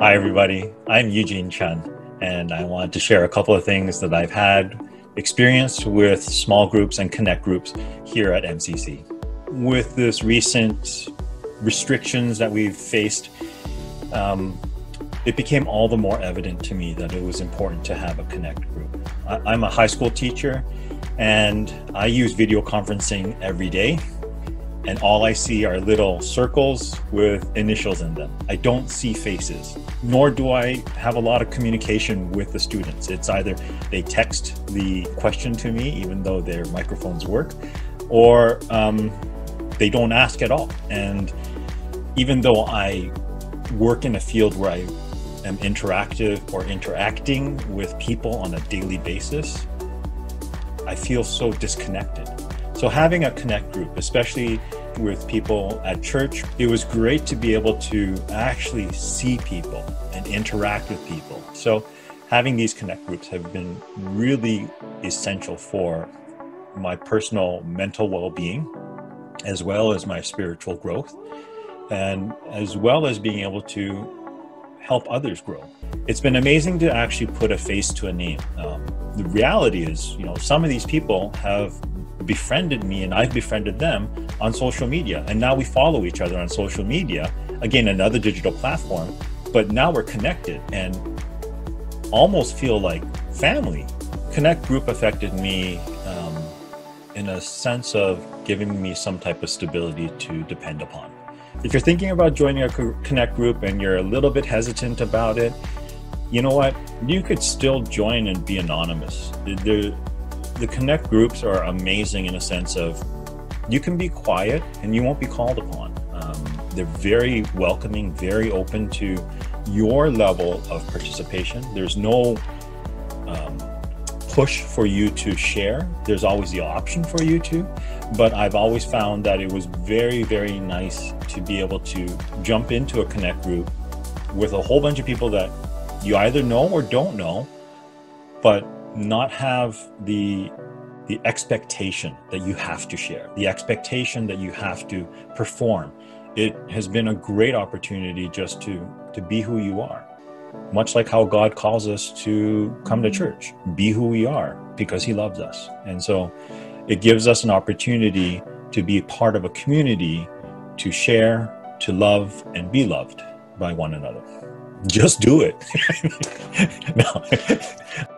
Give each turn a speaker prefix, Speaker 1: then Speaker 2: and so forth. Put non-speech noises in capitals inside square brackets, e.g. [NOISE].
Speaker 1: Hi, everybody. I'm Eugene Chen, and I wanted to share a couple of things that I've had experience with small groups and connect groups here at MCC. With this recent restrictions that we've faced, um, it became all the more evident to me that it was important to have a connect group. I, am a high school teacher, and I use video conferencing every day and all I see are little circles with initials in them. I don't see faces, nor do I have a lot of communication with the students. It's either they text the question to me, even though their microphones work, or um, they don't ask at all. And even though I work in a field where I am interactive or interacting with people on a daily basis, I feel so disconnected. So having a connect group, especially with people at church, it was great to be able to actually see people and interact with people. So having these connect groups have been really essential for my personal mental well-being as well as my spiritual growth and as well as being able to help others grow. It's been amazing to actually put a face to a name. Um, the reality is, you know, some of these people have befriended me and I've befriended them on social media. And now we follow each other on social media. Again, another digital platform, but now we're connected and almost feel like family. Connect Group affected me um, in a sense of giving me some type of stability to depend upon. If you're thinking about joining a Connect Group and you're a little bit hesitant about it, you know what? You could still join and be anonymous. There, the connect groups are amazing in a sense of you can be quiet and you won't be called upon. Um, they're very welcoming, very open to your level of participation. There's no um, push for you to share. There's always the option for you to, but I've always found that it was very, very nice to be able to jump into a connect group with a whole bunch of people that you either know or don't know, but not have the the expectation that you have to share, the expectation that you have to perform. It has been a great opportunity just to to be who you are. Much like how God calls us to come to church, be who we are because he loves us. And so it gives us an opportunity to be part of a community to share, to love and be loved by one another. Just do it. [LAUGHS] no. [LAUGHS]